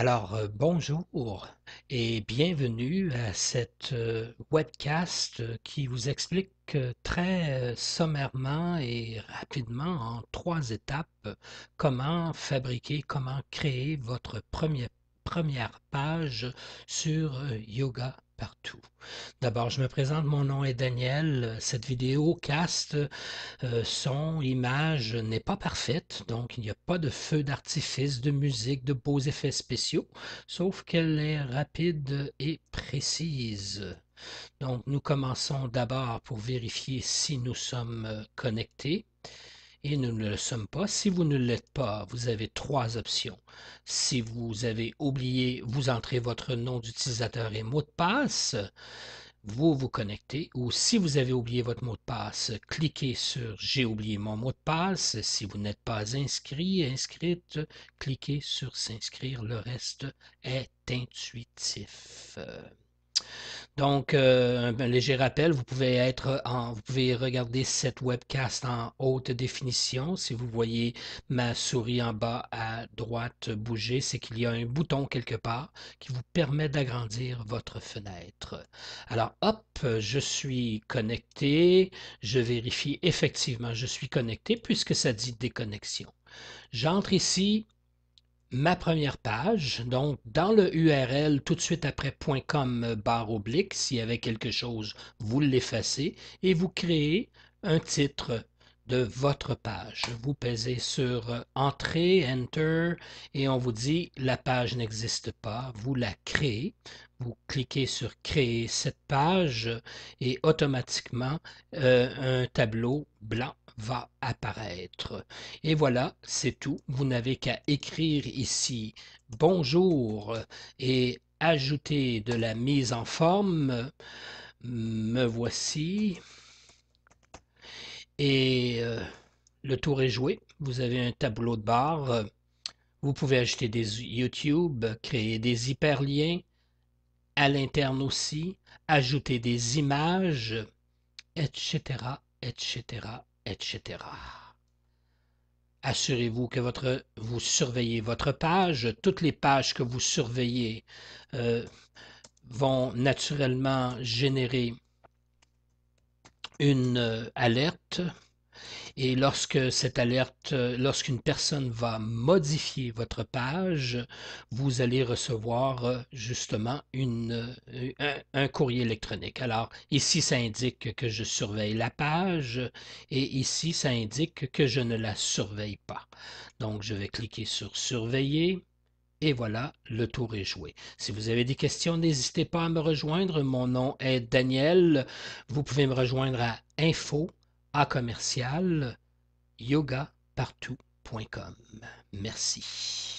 Alors, euh, bonjour et bienvenue à cette euh, webcast euh, qui vous explique très sommairement et rapidement en trois étapes comment fabriquer, comment créer votre première, première page sur euh, Yoga Partout. D'abord, je me présente, mon nom est Daniel. Cette vidéo cast euh, son, image n'est pas parfaite, donc il n'y a pas de feu d'artifice, de musique, de beaux effets spéciaux, sauf qu'elle est rapide et précise. Donc nous commençons d'abord pour vérifier si nous sommes euh, connectés et nous ne le sommes pas. Si vous ne l'êtes pas, vous avez trois options. Si vous avez oublié, vous entrez votre nom d'utilisateur et mot de passe, vous vous connectez ou si vous avez oublié votre mot de passe, cliquez sur J'ai oublié mon mot de passe. Si vous n'êtes pas inscrit, inscrite, cliquez sur S'inscrire. Le reste est intuitif. Donc, euh, un léger rappel, vous pouvez être vous pouvez regarder cette webcast en haute définition. Si vous voyez ma souris en bas à droite bouger, c'est qu'il y a un bouton quelque part qui vous permet d'agrandir votre fenêtre. Alors, hop, je suis connecté. Je vérifie effectivement, je suis connecté puisque ça dit déconnexion. J'entre ici ma première page, donc dans le URL tout de suite après .com barre oblique, s'il y avait quelque chose, vous l'effacez et vous créez un titre de votre page. Vous pesez sur Entrée, Enter, et on vous dit la page n'existe pas. Vous la créez. Vous cliquez sur Créer cette page et automatiquement euh, un tableau blanc va apparaître. Et voilà, c'est tout. Vous n'avez qu'à écrire ici bonjour et ajouter de la mise en forme. Me voici. Et euh, le tour est joué. Vous avez un tableau de bord. Vous pouvez ajouter des YouTube, créer des hyperliens à l'interne aussi, ajouter des images, etc., etc., etc. Assurez-vous que votre, vous surveillez votre page. Toutes les pages que vous surveillez euh, vont naturellement générer une euh, alerte et lorsque cette alerte, lorsqu'une personne va modifier votre page, vous allez recevoir euh, justement euh, un, un, courrier électronique. Alors ici, ça indique que je surveille la page et ici, ça indique que je ne la surveille pas. Donc, je vais cliquer sur Surveiller. Et voilà, le tour est joué. Si vous avez des questions, n'hésitez pas à me rejoindre. Mon nom est Daniel. Vous pouvez me rejoindre à info à commercial yogapartout.com. Merci.